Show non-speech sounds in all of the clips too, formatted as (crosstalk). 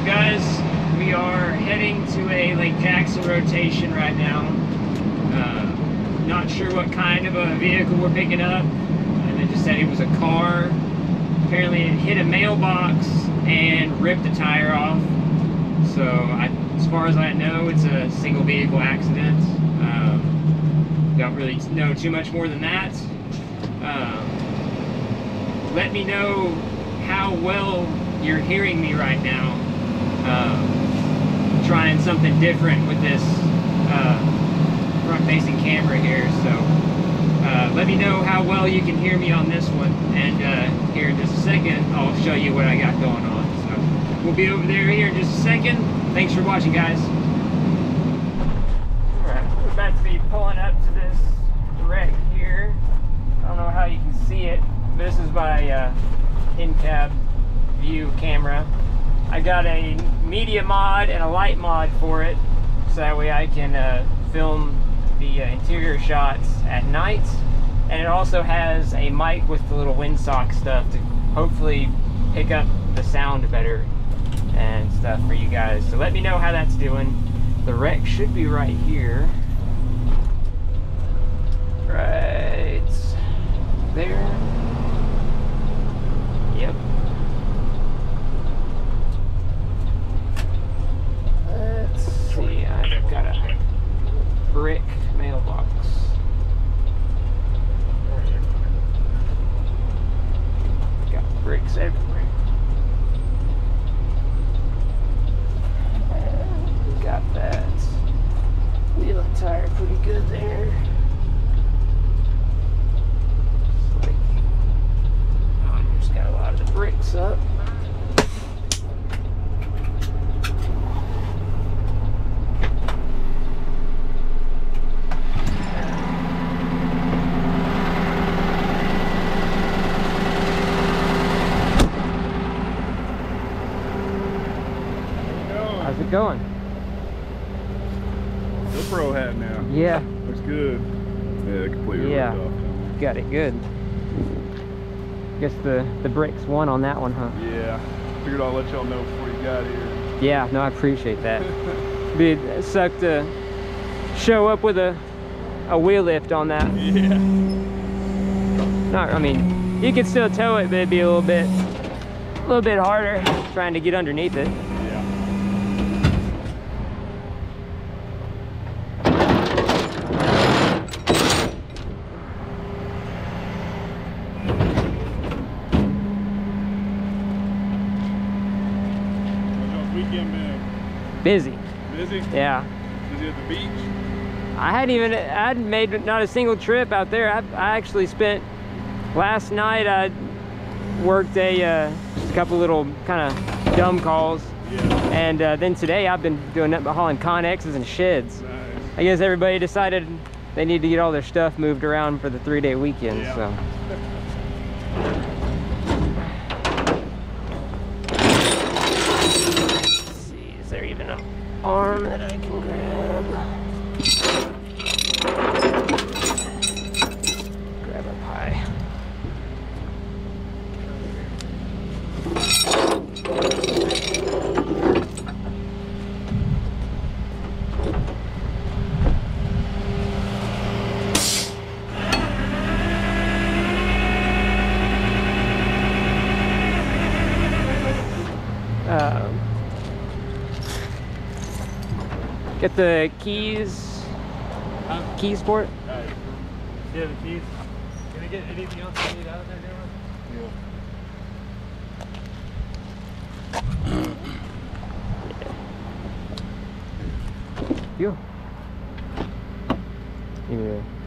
up, guys? We are heading to a Lake Jackson rotation right now. Uh, not sure what kind of a vehicle we're picking up. And they just said it was a car. Apparently it hit a mailbox and ripped the tire off. So I, as far as I know, it's a single vehicle accident. Um, don't really know too much more than that. Um, let me know how well you're hearing me right now. Um, trying something different with this uh, front-facing camera here. So uh, let me know how well you can hear me on this one. And uh, here in just a second, I'll show you what I got going on. So we'll be over there here in just a second. Thanks for watching, guys. All right, we're about to be pulling up to this here. I don't know how you can see it. This is my uh, in-cab view camera. I got a media mod and a light mod for it, so that way I can uh, film the uh, interior shots at night. And it also has a mic with the little windsock stuff to hopefully pick up the sound better and stuff for you guys. So let me know how that's doing. The wreck should be right here. Right there. Yep. Let's see, I've got a brick mailbox. Got bricks everywhere. Got that wheel and tire pretty good there. Slick. Oh, just got a lot of the bricks up. How's it going? GoPro hat now. Yeah, Looks good. Yeah, completely Yeah. ripped off. got it good. Guess the the bricks won on that one, huh? Yeah. Figured I'll let y'all know before you got here. Yeah, no, I appreciate that. (laughs) Be sucked to show up with a a wheel lift on that. (laughs) Yeah. Not, I mean, you could still tow it, but it'd be a little bit, a little bit harder trying to get underneath it. Been? Busy, Busy? yeah. Busy at the beach? I hadn't even, I hadn't made not a single trip out there. I, I actually spent, last night I worked a, uh, just a couple little kind of dumb calls. Yeah. And uh, then today I've been doing nothing but hauling Conexes and sheds. Nice. I guess everybody decided they need to get all their stuff moved around for the three day weekend, Yeah. so. An arm that I can grab? Grab up high. Um, get the keys. Uh, keys for it? Nice. Yeah, the keys. Can I get anything else I need out of there, Yeah. You. Yeah.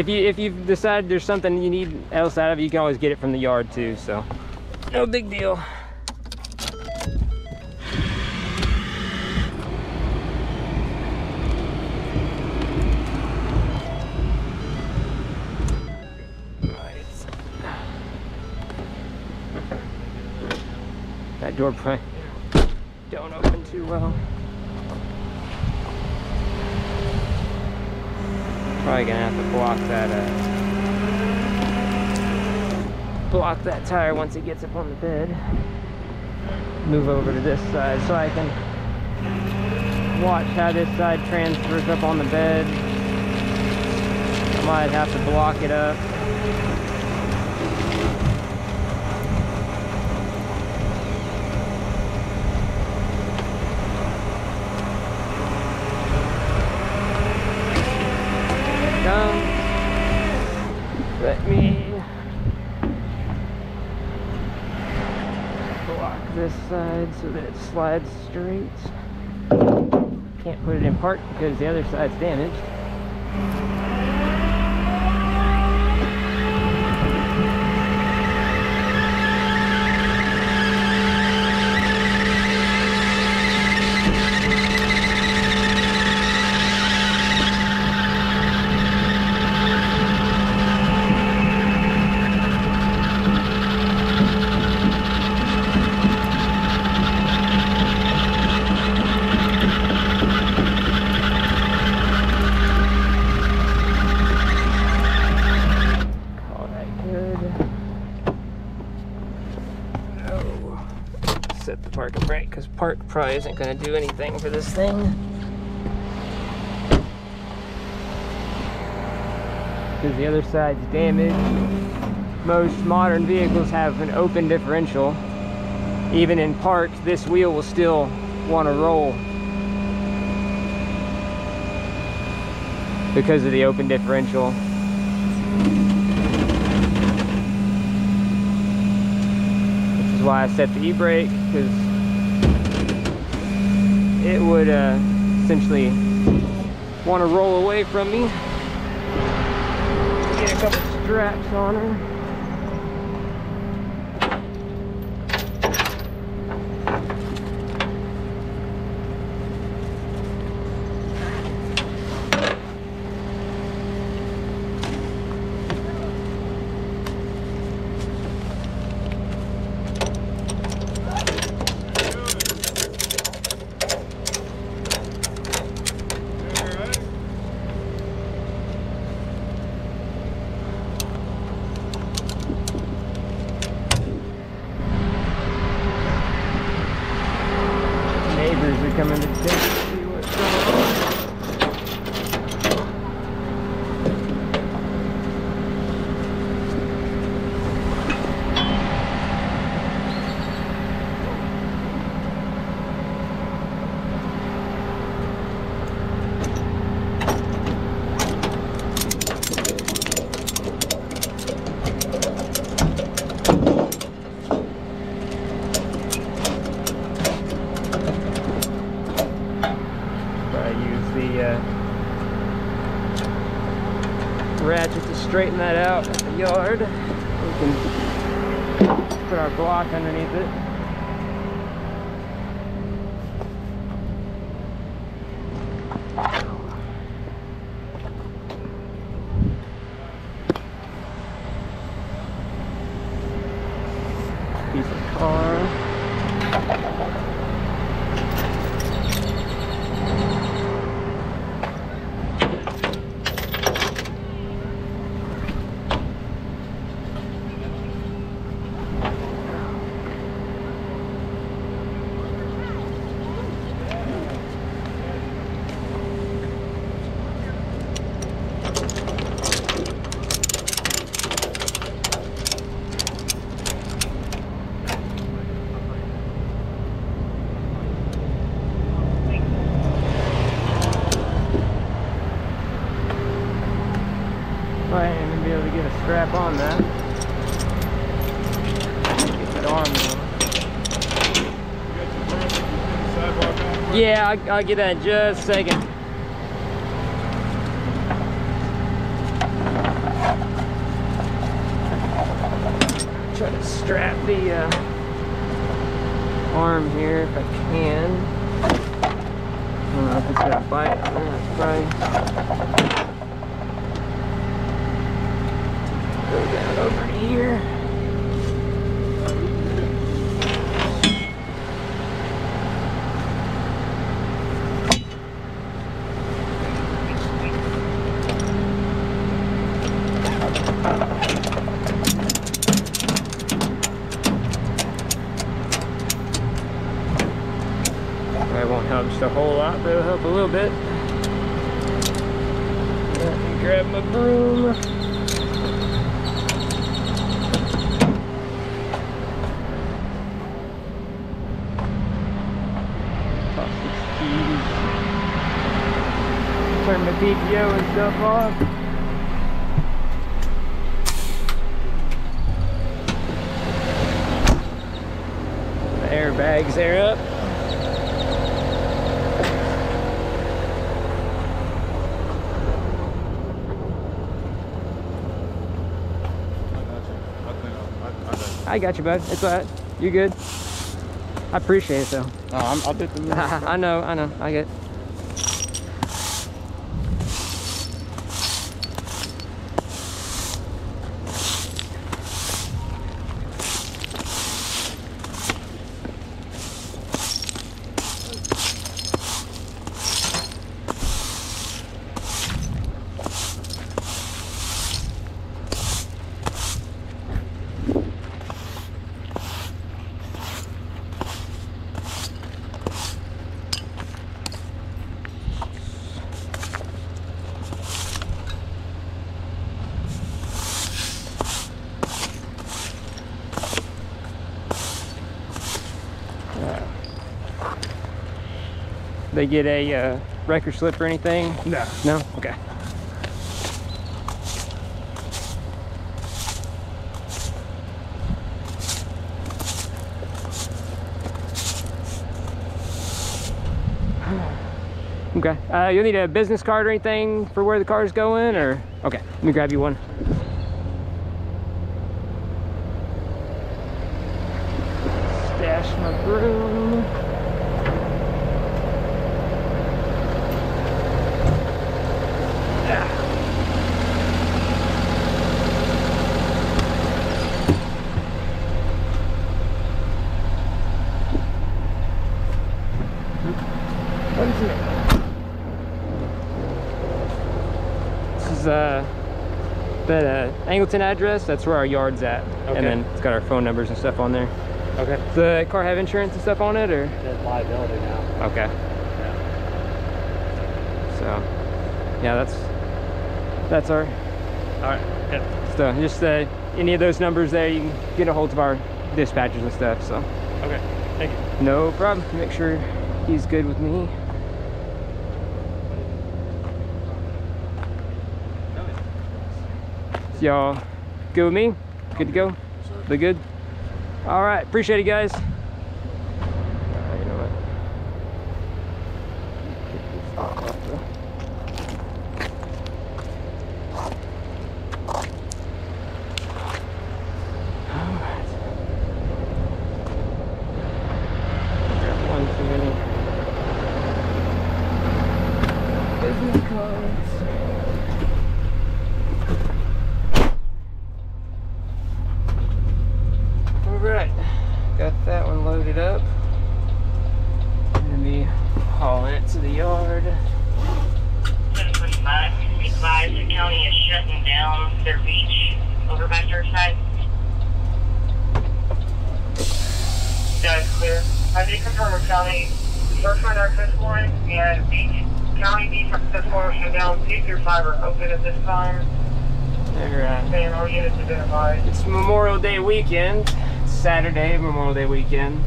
If you if you decide there's something you need else out of it, you can always get it from the yard too. So, no big deal. That door probably don't open too well. Probably gonna have to block that uh, block that tire once it gets up on the bed. Move over to this side so I can watch how this side transfers up on the bed. I might have to block it up. Come. Let me block this side so that it slides straight. Can't put it in park because the other side's damaged. Call that good. Oh. Set the park brake because park probably isn't going to do anything for this thing. Because the other side's damaged. Most modern vehicles have an open differential. Even in park, this wheel will still want to roll because of the open differential. Which is why I set the e-brake because it would uh, essentially want to roll away from me. Get a couple straps on her. Probably ain't gonna be able to get a strap on that. Get that arm though. Yeah, I'll, I'll get that in just a second. Try to strap the uh, arm here if I can. I don't know if it's got a bite on. It's probably go down over here. That won't help just a whole lot, but it'll help a little bit. Let me grab my broom. PTO and stuff. The airbags are up. I got you. I'll clean up. I, I got you. I got you, bud. It's alright. You good? I appreciate it though. No, I'm, I'll get the (laughs) I know, I know, I get. They get a uh, record slip or anything? No. No? Okay. (sighs) Okay. Uh, you'll need a business card or anything for where the car is going, or okay. Let me grab you one. Stash my broom. What is it? This is uh, that uh, Angleton address. That's where our yard's at. Okay. And then it's got our phone numbers and stuff on there. Okay. Does the car have insurance and stuff on it, or? There's liability now. Okay. So, yeah, that's that's our All right. Yeah. so just uh, any of those numbers there, you can get a hold of our dispatchers and stuff. So, Okay. Thank you. no problem. Make sure he's good with me. Y'all good with me? Good to go? They good? All right. Appreciate it, guys. All right, you know what? Get this off the- All right. Got one too many. Business cards. All right, got that one loaded up. Gonna be hauling it to the yard. 745, advise the county is shutting down their beach over by Surfside. That is clear. I did confirm with county Surfside access point and beach, county beach access point are shut down. Through five are open at this time. Uh, And all units advised. It's Memorial Day weekend. It's Saturday, Memorial Day weekend.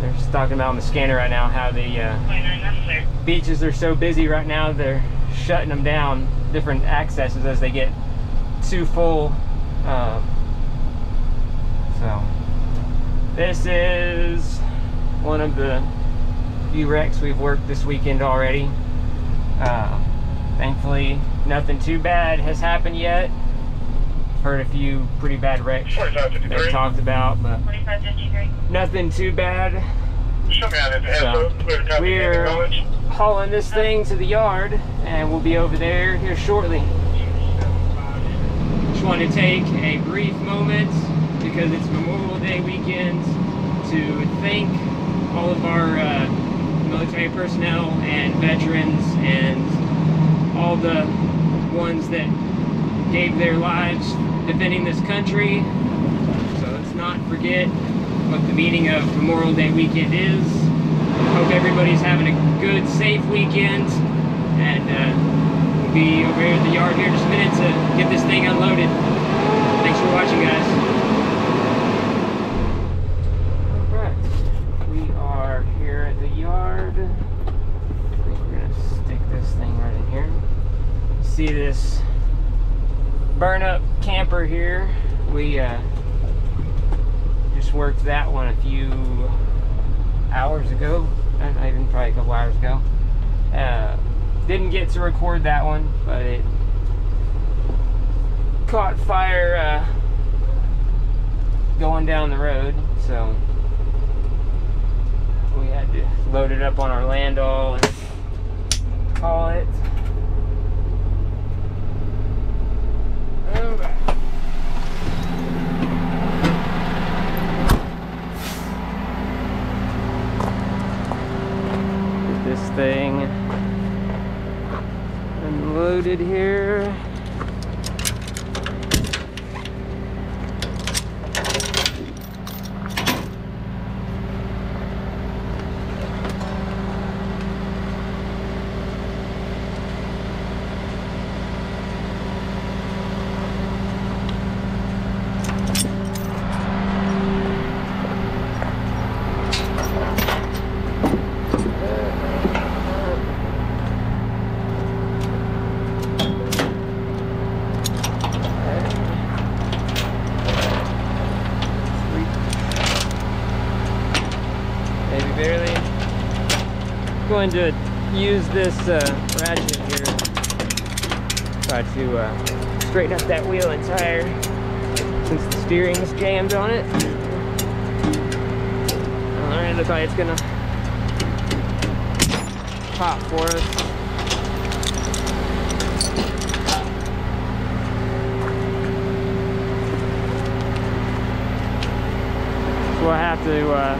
They're just talking about on the scanner right now how the uh, 29, that's clear. beaches are so busy right now. They're shutting them down, different accesses as they get too full. Um, so this is one of the few wrecks we've worked this weekend already. Uh, thankfully, nothing too bad has happened yet. Heard a few pretty bad wrecks they talked about, but nothing too bad. Show me out at the So, Esso. Clear to copy. we're- Hauling this thing to the yard, and we'll be over there here shortly. Just want to take a brief moment because it's Memorial Day weekend to thank all of our uh, military personnel and veterans and all the ones that gave their lives defending this country. So let's not forget what the meaning of Memorial Day weekend is. hope everybody's having a good, safe weekend. And uh, we'll be over here at the yard here in just a minute to get this thing unloaded. Thanks for watching, guys. Alright, we are here at the yard. I think we're gonna stick this thing right in here. See this burn up camper here. We uh, just worked that one a few hours ago, uh, not even probably a couple hours ago. Uh, didn't get to record that one, but it caught fire uh, going down the road, so we had to load it up on our landau and call it. Alright. Get this thing unloaded here. Going to use this uh, ratchet here. Try to uh, straighten up that wheel and tire since the steering's jammed on it. Alright, looks like it's gonna pop for us. So we'll have to uh,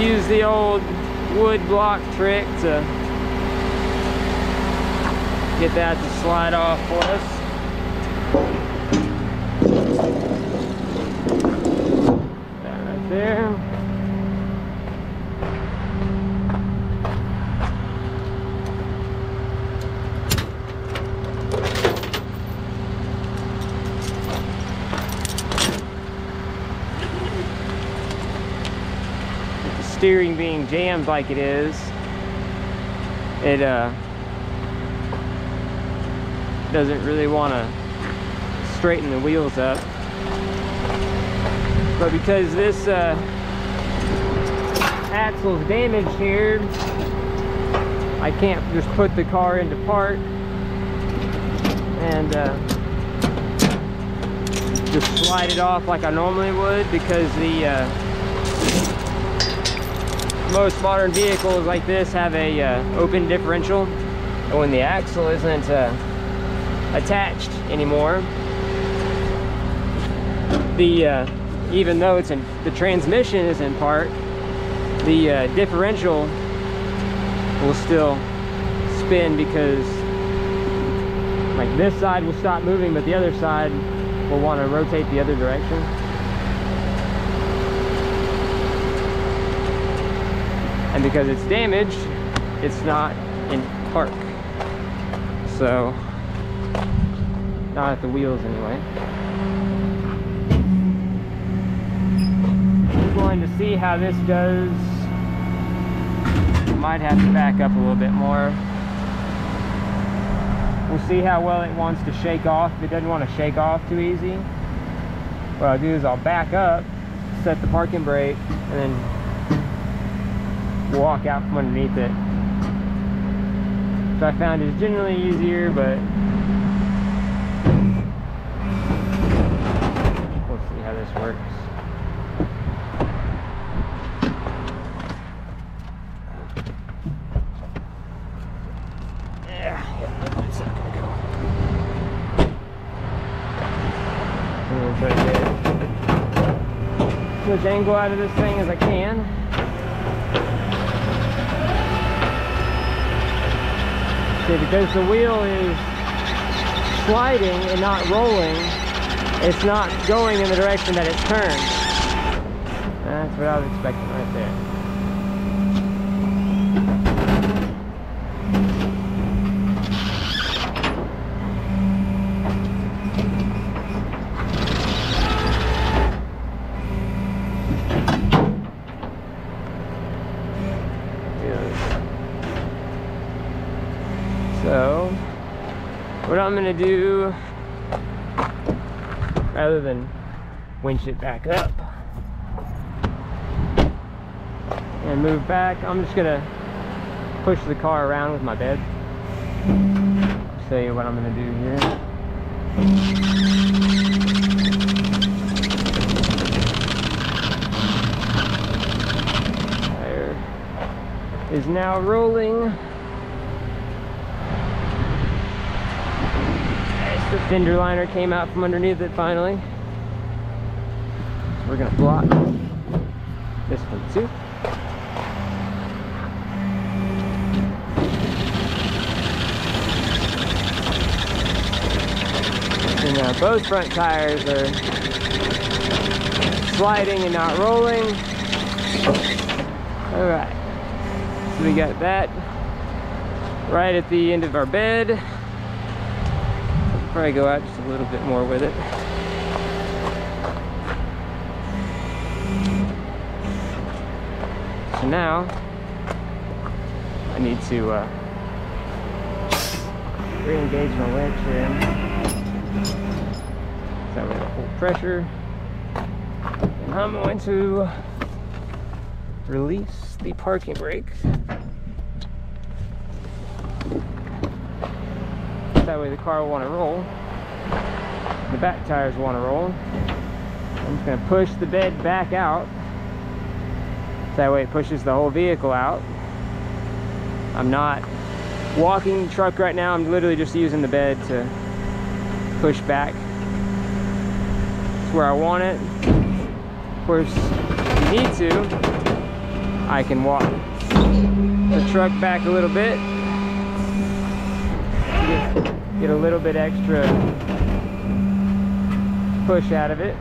use the old wood block trick to get that to slide off for us. That right there. the steering being jammed like it is, it uh, doesn't really want to straighten the wheels up. But because this uh, axle's damaged here, I can't just put the car into park and uh, just slide it off like I normally would because the uh, most modern vehicles like this have a uh, open differential. And when the axle isn't uh, attached anymore the uh, even though it's in the transmission is in park the uh, differential will still spin because like this side will stop moving but the other side will want to rotate the other direction and because it's damaged it's not in park. So not at the wheels anyway. We're going to see how this does. Might have to back up a little bit more. We'll see how well it wants to shake off. If it doesn't want to shake off too easy. What I'll do is I'll back up set the parking brake and then walk out from underneath it. So I found it's generally easier, but we'll see how this works. Yeah, yeah, that's not gonna go. I'm gonna try to get as much angle out of this thing as I can. Because the wheel is sliding and not rolling, it's not going in the direction that it's turned. That's what I was expecting right there. So, what I'm gonna do, rather than winch it back up and move back, I'm just gonna push the car around with my bed. I'll show you what I'm gonna do here. Is now rolling. The fender liner came out from underneath it finally. So we're gonna block this one too. And now both front tires are sliding and not rolling. All right, so we got that right at the end of our bed. Probably go out just a little bit more with it. So now I need to uh, re-engage my winch here. So I'm gonna hold pressure. And I'm going to release the parking brake. That way the car will want to roll. The back tires want to roll. I'm just going to push the bed back out. That way it pushes the whole vehicle out. I'm not walking the truck right now. I'm literally just using the bed to push back. It's where I want it. Of course, if you need to, I can walk the truck back a little bit. Get, get a little bit extra push out of it.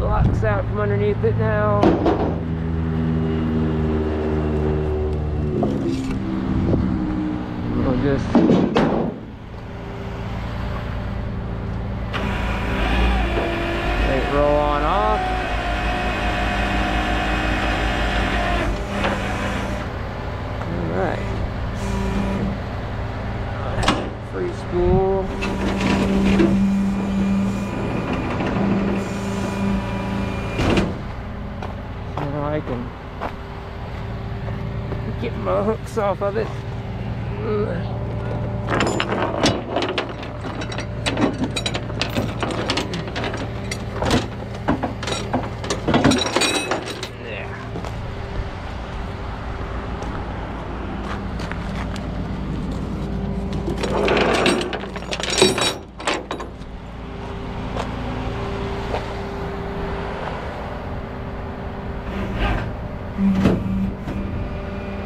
Locks out from underneath it now. We'll just let it roll on off. All right. Free spool. So now I can get my hooks off of it. There.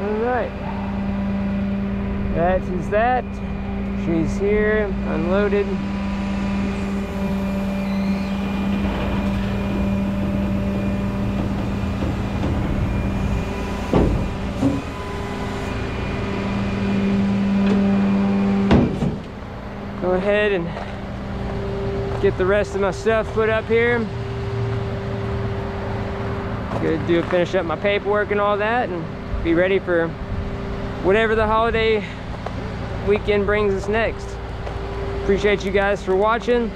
Alright. That is that. She's here, unloaded. Go ahead and get the rest of my stuff put up here. Gonna do finish up my paperwork and all that and be ready for whatever the holiday weekend brings us next. Appreciate you guys for watching.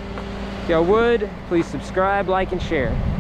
If y'all would, please subscribe, like, and share.